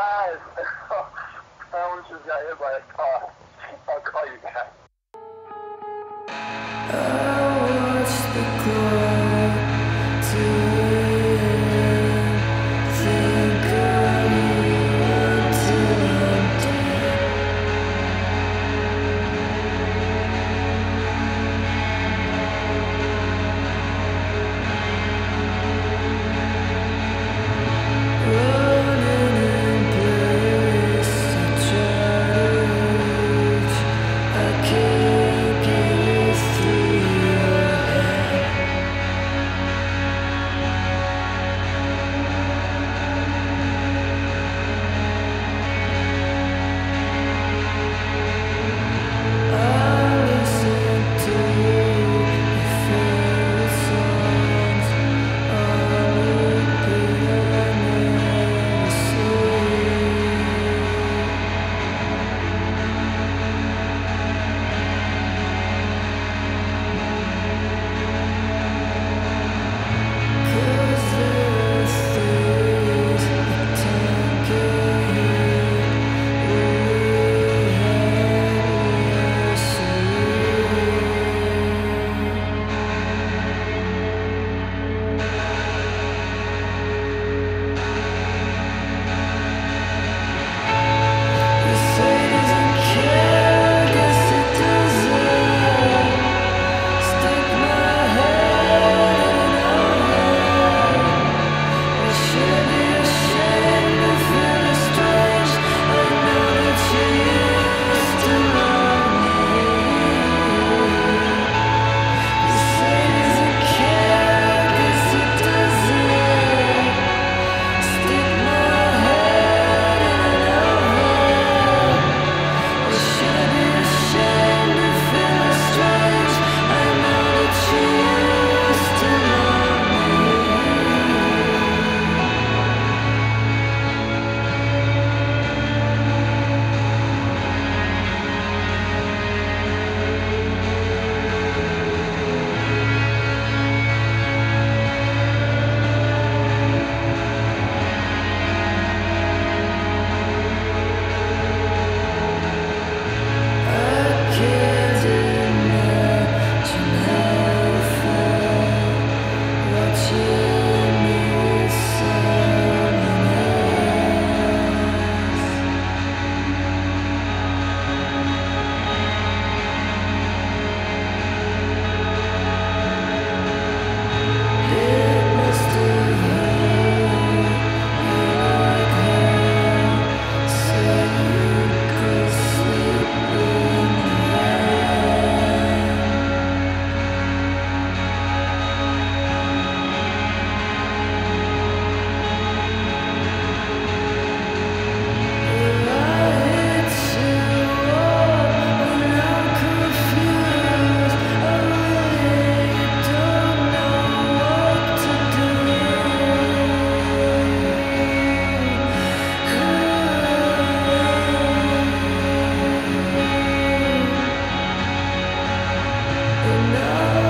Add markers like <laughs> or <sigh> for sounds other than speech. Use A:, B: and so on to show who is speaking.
A: guys. <laughs> I almost just got hit by a car. I'll call you back.
B: enough.